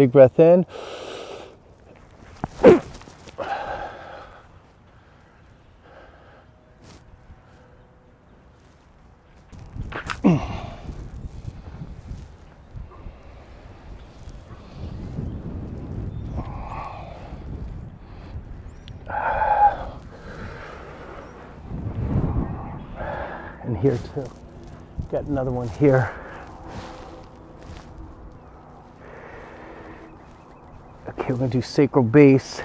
Big breath in. And here too. Got another one here. Okay, we're gonna do sacral base.